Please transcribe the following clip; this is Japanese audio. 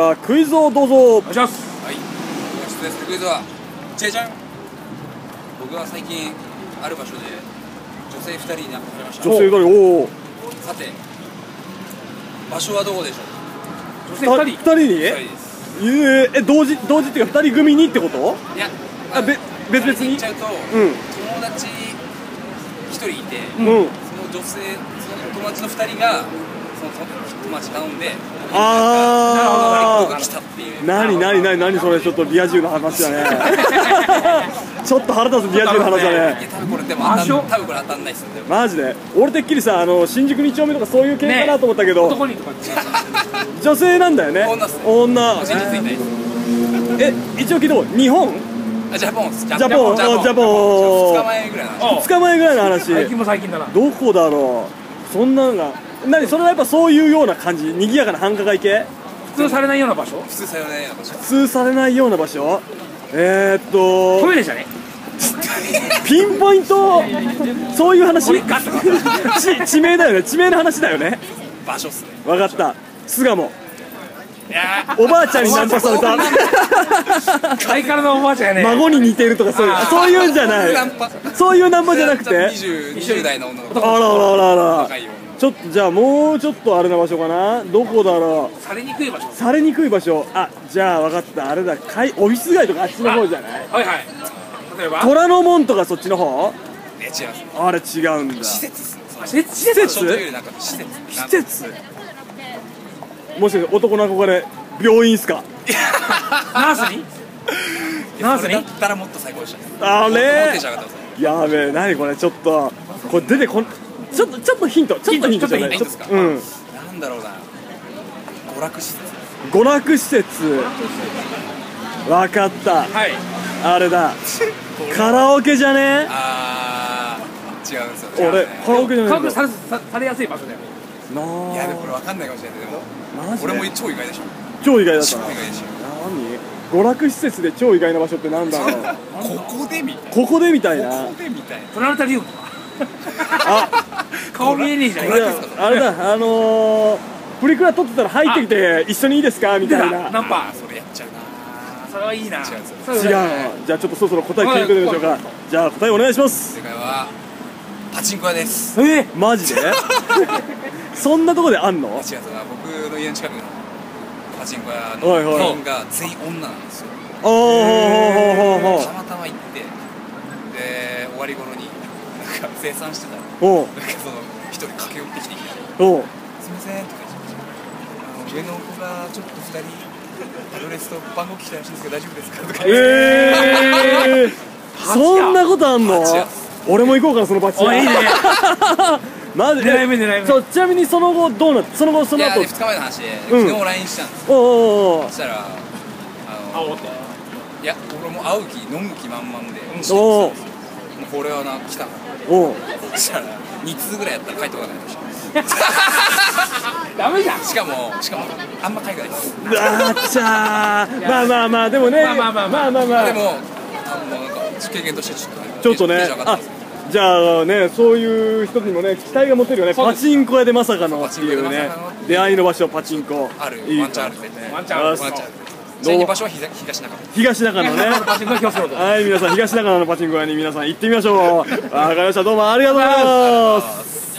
あクイズをどうぞ。お願いします。はい。す。るクイズはじゃじゃん。僕は最近ある場所で女性2人に会いました。女性誰おおさて場所はどこでしょう女性2人。二人に？2えーえ同時同時っていうか二人組にってこと？いやあべ別々に？言っちゃうと、うん。友達1人いて、うん、その女性その友達の2人がその友達頼んであ僕が来たっていうなにな。になになにそれちょっとリア充の話だね。ちょっと腹立つリア充の話だいやね多分これでも当たん場所多分これ当たんないっすよでも。マジで？俺てっきりさあの新宿2丁目とかそういう系かなと思ったけど、男にとか女性なんだよね。女っすね。女。個人についてないですえ一応聞いたこと日本？あジャポンっす。ジジャポン。ジャポン。ャポン。2日前ぐらいの話。あ2日前ぐらいの話。最近も最近だな。どこだろう？そんなのが。何それはやっぱそういうような感じ？賑やかな繁華街系？普通されないような場所？普通さよないような場所。普通されないような場所？えー、っとトイレじゃね？ピンポイント？そういう話？地名だよね。地名の話だよね。場所っすね。分かった。巣鴨。いやおばあちゃんにナンパされた。ハイカラなおばあちゃんやね。孫に似てるとかそういうそういうんじゃない。ナンパ。そういうナンパじゃなくて。20, 20代の女の子。あらあらあらあら。若いよちょっとじゃあもうちょっとあれな場所かな？どこだろう？されにくい場所。されにくい場所。あじゃあ分かった。あれだ。かいオフィス街とかあっちの方じゃない？はいはい。例えば？虎ノ門とかそっちの方？いや違いますあれ違うんだ。施設。っすね施設？施設？施設。もしかして男の憧れ病院っすか？ナースに？ナースそれだっにたらもっと最高でしたあれ？やべえ何これ？ちょっとこれ出てこんちょっとちょっとヒント。ちょっとヒントじゃない。ちょっとヒントうん。なんだろうな。娯楽施設。娯楽施設。わかった。はい。あれだ。カラオケじゃね？あー違うんですよ。俺違うね。カラオケじゃない科学されさされやすい場所だよ。ないやでもこれわかんないかもしれないでもマジで？俺も超意外でしょ。超意外だったな超意外でし何？娯楽施設で超意外な場所ってなんだろう？ょここでみたいここでみたいな。なここでみたいな。プラネタリウムとか。あ顔見えねえじゃんあれだあのー、プリクラ撮ってたら入ってきて一緒にいいですか？みたいな。ナンパそれやっちゃうな。それはいいな。違う。じゃあちょっとそろそろ答え聞いてみましょうか。じゃあ答えお願いします。正解はパチンコ屋です。えマジで？そんなとこであんの？違うんですよ僕の家の近くのパチンコ屋のはいはい。店員が全員女なんですよ。ああたまたま行ってで終わり頃になんか生産してたらほう。なんかその一人駆け寄ってきてきてほう「すみません」とか言ってあの上の子がちょっと二人アドレスと番号聞きたいらしいんですけど大丈夫ですか?」とか言って。ええー、そんなことあんの？俺も行こうかなそのパチいいね。マジで？狙い目狙い目。そうちなみにその後どうなってその後その後。いやで2日前の話でうん。昨日 LINE したんですおうおうおうそしたらあの青って？いや俺も会う気飲む気満々で。おう。おこれはな来た。なおう。そしたら2通ぐらいやったら帰ってこなくなりましダメじゃん。たしかもしかもあんま海外です。あっちゃー。まあまあまあでもね。まあまあまあまあ。まあまあでも多分なんか経験としてちょっとねちょっとね。あじゃあねそういう人にもね期待が持てるよねパチンコ屋でまさかのっていうね。出会いの場所パチンコ。ある。いい。ワンチャンある絶対。ワンチャンある。ワンチャンある場所は東東中野。東中野ね。はい皆さん東中野のパチンコ屋に皆さん行ってみましょう。わかりました。どうもありがとうございます